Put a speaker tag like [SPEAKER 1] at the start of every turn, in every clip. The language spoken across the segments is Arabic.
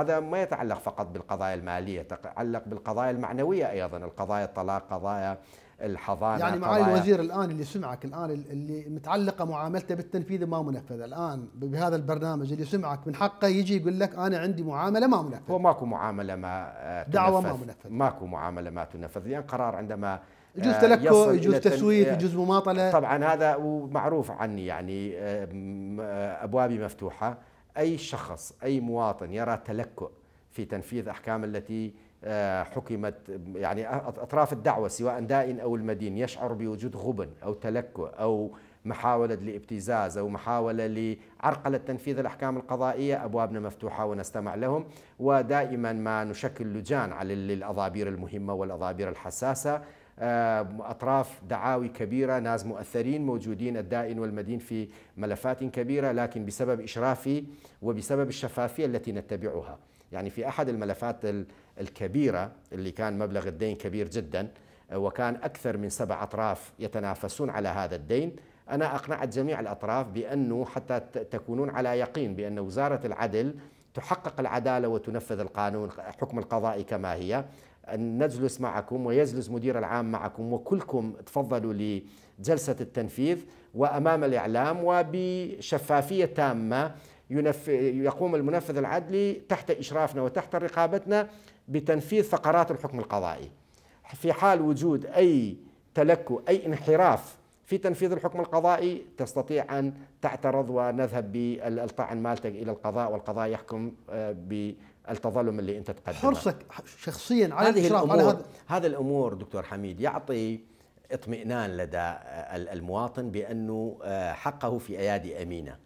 [SPEAKER 1] هذا ما يتعلق فقط بالقضايا المالية يتعلق بالقضايا المعنوية أيضا القضايا الطلاق قضايا الحضانة
[SPEAKER 2] يعني معالي الوزير الآن اللي سمعك الآن اللي متعلقة معاملته بالتنفيذ ما منفذه الآن بهذا البرنامج اللي سمعك من حقه يجي يقول لك أنا عندي معاملة ما منفذه
[SPEAKER 1] هو ماكو معاملة ما تنفذ.
[SPEAKER 2] دعوة ما منفذ.
[SPEAKER 1] ماكو معاملة ما تنفذ. لأن قرار عندما
[SPEAKER 2] يجوز تلكؤ يجوز تسويف يجوز مماطلة.
[SPEAKER 1] طبعا هذا معروف عني يعني أبوابي مفتوحة. أي شخص أي مواطن يرى تلكؤ في تنفيذ أحكام التي آه، حكمت يعني أطراف الدعوة سواء دائن أو المدين يشعر بوجود غبن أو تلكؤ أو محاولة لابتزاز أو محاولة لعرقلة تنفيذ الأحكام القضائية أبوابنا مفتوحة ونستمع لهم. ودائما ما نشكل لجان على الأضابير المهمة والأضابير الحساسة. أطراف دعاوي كبيرة ناس مؤثرين موجودين الدائن والمدين في ملفات كبيرة لكن بسبب إشرافي وبسبب الشفافية التي نتبعها. يعني في أحد الملفات الكبيرة اللي كان مبلغ الدين كبير جدا آه، وكان أكثر من سبع أطراف يتنافسون على هذا الدين أنا أقنعت جميع الأطراف بأنه حتى تكونون على يقين بأن وزارة العدل تحقق العدالة وتنفذ القانون حكم القضاء كما هي. أن نجلس معكم ويجلس مدير العام معكم وكلكم تفضلوا لجلسة التنفيذ وأمام الإعلام وبشفافية تامة يقوم المنفذ العدلي تحت إشرافنا وتحت رقابتنا بتنفيذ فقرات الحكم القضائي. في حال وجود أي تلكؤ أي انحراف في تنفيذ الحكم القضائي تستطيع أن تعترض ونذهب بالطعن مالتك إلى القضاء والقضاء يحكم آه، بالتظلم اللي أنت تقدمه.
[SPEAKER 2] حرصك شخصيا على
[SPEAKER 1] هذه الأمور على هذا هذه الأمور دكتور حميد يعطي اطمئنان لدى المواطن بأنه آه، حقه في أيادي أمينة.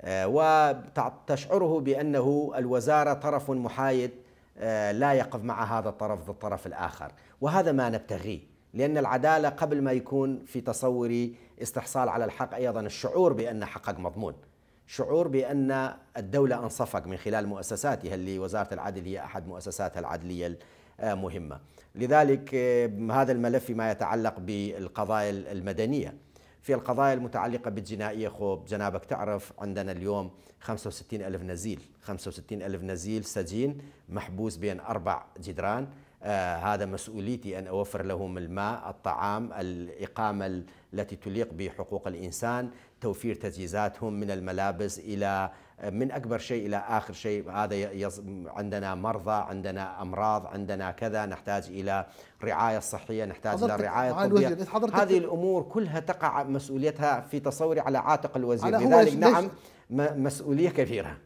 [SPEAKER 1] آه، وتشعره بأنه الوزارة طرف محايد لا يقف مع هذا الطرف ضد الطرف الآخر. وهذا ما نبتغيه لأن العدالة قبل ما يكون في تصوري استحصال على الحق أيضا الشعور بأن حقك مضمون. شعور بأن الدولة أنصفك من خلال مؤسساتها اللي وزارة العدل هي أحد مؤسساتها العدلية المهمة. لذلك هذا الملف فيما يتعلق بالقضايا المدنية. في القضايا المتعلقة بالجنائية خوب جنابك تعرف عندنا اليوم 65 ألف نزيل 65 ألف نزيل سجين محبوس بين أربع جدران. آه هذا مسؤوليتي أن أوفر لهم الماء الطعام الإقامة التي تليق بحقوق الإنسان توفير تجهيزاتهم من الملابس إلى من أكبر شيء إلى آخر شيء هذا يز... عندنا مرضى عندنا أمراض عندنا كذا نحتاج إلى رعاية صحية نحتاج إلى رعاية طبية. هذه الأمور كلها تقع مسؤوليتها في تصوري على عاتق الوزير. لذلك نعم مسؤولية كبيرة.